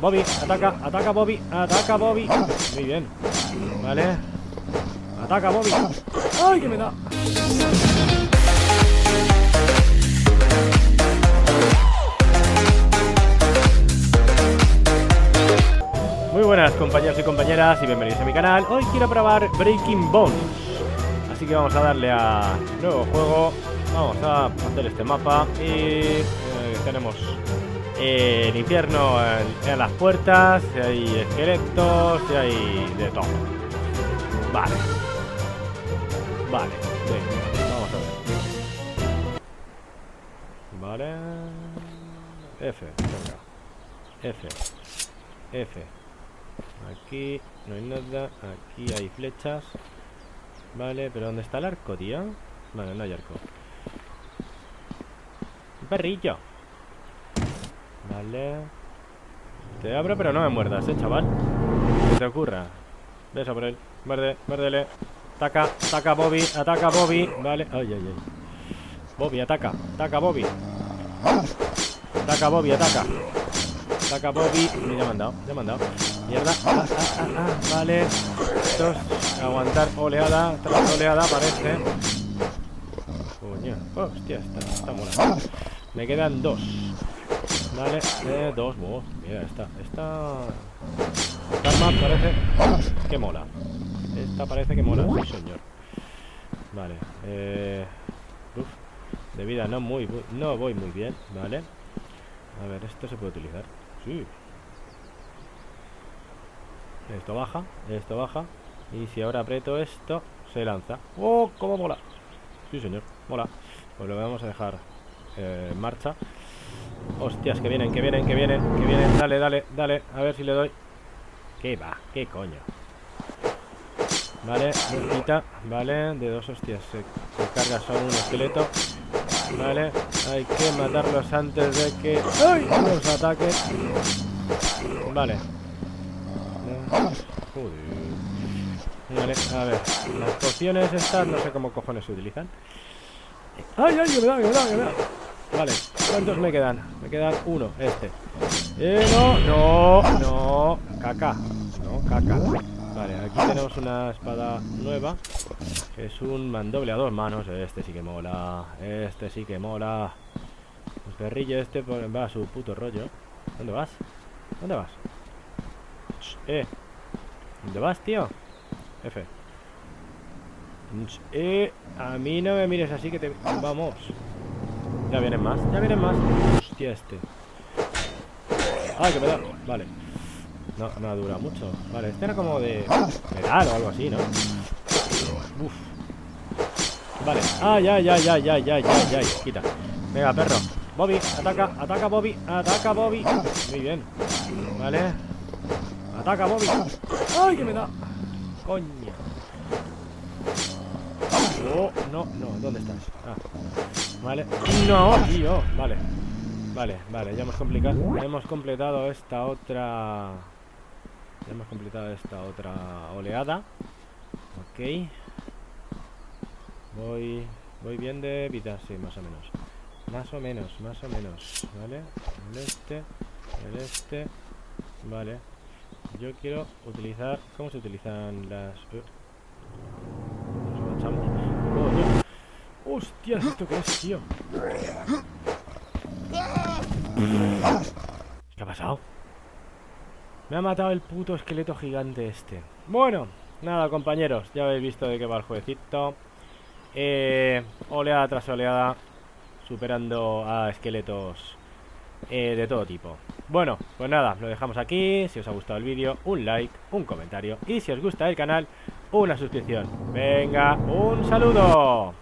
Bobby, ataca, ataca Bobby, ataca Bobby. Muy bien. Vale. Ataca Bobby. ¡Ay, que me da! Muy buenas compañeros y compañeras y bienvenidos a mi canal Hoy quiero probar Breaking Bones Así que vamos a darle a nuevo juego Vamos a hacer este mapa Y eh, tenemos el infierno en, las puertas Y hay esqueletos Y hay de todo. Vale. Vale, venga, vamos a ver. Vale. F, venga. F. F. Aquí no hay nada. Aquí hay flechas. Vale, pero ¿dónde está el arco, tío? Vale, no hay arco. Un perrillo Vale Te abro pero no me muerdas, eh, chaval Que te ocurra Besa por él Verde, verdele Ataca, ataca Bobby, ataca Bobby Vale, ay, ay, ay Bobby, ataca, ataca Bobby Ataca Bobby, ataca Ataca Bobby. Me han dado, ya me han dado. Mierda. Ah, ah, ah, ah. Vale. Estos. Aguantar oleada. Tras oleada parece. Coño. Hostia, está, está mola. Me quedan dos. Vale. Eh, dos. Oh, mira, esta. Esta. Esta arma parece que mola. Esta parece que mola. Sí, señor. Vale. Eh. Uf. De vida no muy. No voy muy bien. Vale. A ver, esto se puede utilizar. Sí. Esto baja, esto baja. Y si ahora aprieto esto, se lanza. ¡Oh, cómo mola! Sí, señor, mola. Pues lo vamos a dejar eh, en marcha. Hostias, que vienen, que vienen, que vienen, que vienen. Dale, dale, dale. A ver si le doy. ¿Qué va? ¿Qué coño? Vale, quita. Vale, de dos hostias se, se carga solo un esqueleto. Vale, hay que matarlos antes de que ¡Ay! los ataquen. Vale. Vale, a ver. Las pociones estas no sé cómo cojones se utilizan. ¡Ay, ay! Que me que me da, que me da. Vale, ¿cuántos me quedan? Me quedan uno, este. Eh, no, no, no. Caca. No, caca. Vale, aquí tenemos una espada nueva es un mandoble a dos manos Este sí que mola Este sí que mola El perrillo este va a su puto rollo ¿Dónde vas? ¿Dónde vas? Eh ¿Dónde vas, tío? F Eh A mí no me mires así que te... Vamos Ya vienen más Ya vienen más Hostia este Ah, que me da Vale no, no dura mucho. Vale, este era como de metal o algo así, ¿no? Uf. Vale. Ay, ay, ay, ay, ay, ay, ay, ay. Quita. Venga, perro. Bobby, ataca, ataca Bobby, ataca Bobby. Muy bien. Vale. Ataca Bobby. ¡Ay, que me da! Coño. Oh, no, no, ¿dónde estás? Ah. Vale. No. Vale. Vale, vale, ya hemos complicado. Hemos completado esta otra ya hemos completado esta otra oleada. Ok. Voy, voy bien de vida, sí, más o menos. Más o menos, más o menos. ¿Vale? El este, el este. Vale. Yo quiero utilizar... ¿Cómo se utilizan las...? Agachamos. Oh, ¡Hostias! ¿Esto qué es, tío? ¿Qué ha pasado? Me ha matado el puto esqueleto gigante este Bueno, nada compañeros Ya habéis visto de qué va el jueguecito eh, Oleada tras oleada Superando a esqueletos eh, De todo tipo Bueno, pues nada, lo dejamos aquí Si os ha gustado el vídeo, un like, un comentario Y si os gusta el canal, una suscripción. Venga, un saludo